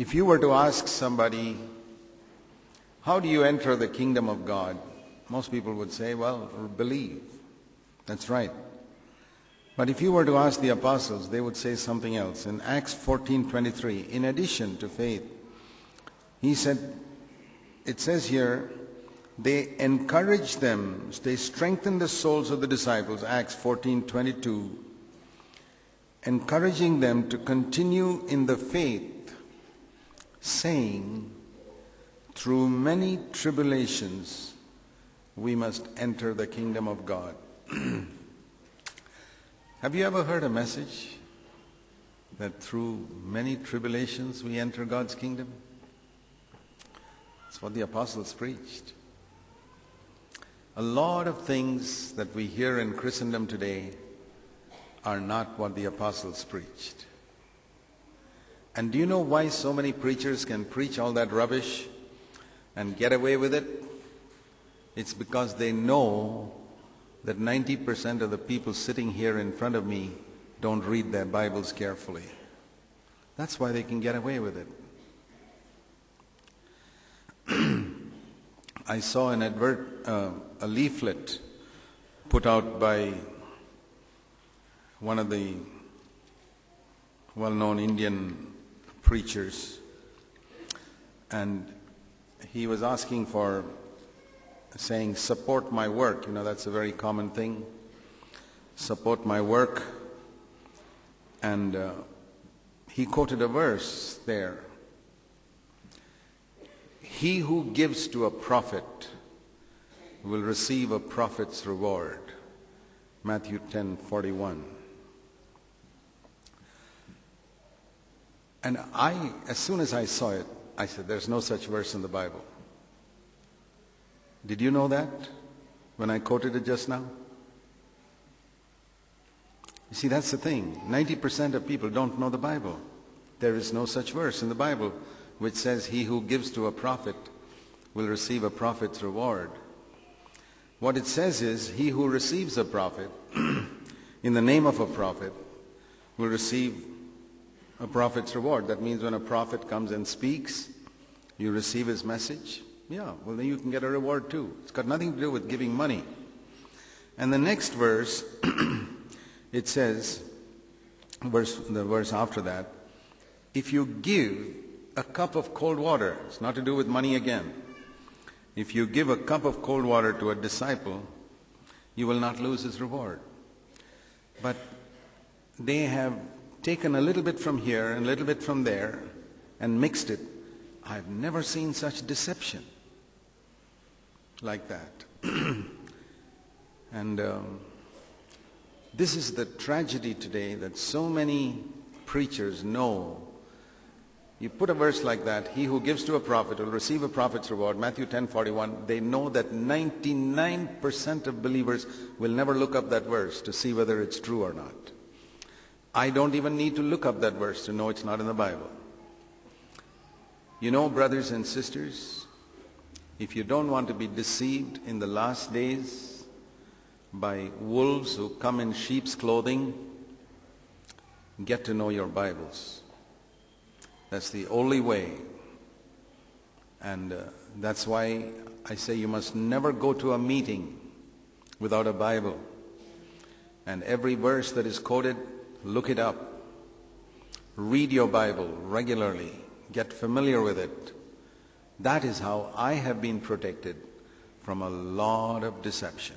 If you were to ask somebody, how do you enter the kingdom of God? Most people would say, well, believe. That's right. But if you were to ask the apostles, they would say something else. In Acts 14:23, in addition to faith, he said, it says here, they encouraged them, they strengthened the souls of the disciples, Acts 14:22, encouraging them to continue in the faith, saying, through many tribulations we must enter the kingdom of God. Have you ever heard a message that through many tribulations we enter God's kingdom? That's what the apostles preached. A lot of things that we hear in Christendom today are not what the apostles preached. And do you know why so many preachers can preach all that rubbish and get away with it? It's because they know that 90% of the people sitting here in front of me don't read their Bibles carefully. That's why they can get away with it. I saw an advert, uh, a leaflet put out by one of the well known Indian preachers, and he was asking for saying, Support my work. You know, that's a very common thing. Support my work. And uh, he quoted a verse there. He who gives to a prophet will receive a prophet's reward. Matthew 10:41. And I as soon as I saw it, I said there's no such verse in the Bible. Did you know that when I quoted it just now? You see, that's the thing. 90% of people don't know the Bible. There is no such verse in the Bible which says, He who gives to a prophet will receive a prophet's reward. What it says is, He who receives a prophet in the name of a prophet will receive a prophet's reward. That means when a prophet comes and speaks, you receive his message. Yeah, well, then you can get a reward too. It's got nothing to do with giving money. And the next verse, it says, verse, the verse after that, if you give a cup of cold water, it's not to do with money again. If you give a cup of cold water to a disciple, you will not lose his reward. But they have taken a little bit from here and a little bit from there and mixed it. I've never seen such deception like that. and um, this is the tragedy today that so many preachers know. You put a verse like that, he who gives to a prophet will receive a prophet's reward, Matthew 10:41. They know that 99% of believers will never look up that verse to see whether it's true or not. I don't even need to look up that verse to know it's not in the Bible. You know, brothers and sisters, if you don't want to be deceived in the last days by wolves who come in sheep's clothing, get to know your Bibles. That's the only way. And uh, that's why I say you must never go to a meeting without a Bible. And every verse that is quoted, look it up. Read your Bible regularly. Get familiar with it. That is how I have been protected from a lot of deception.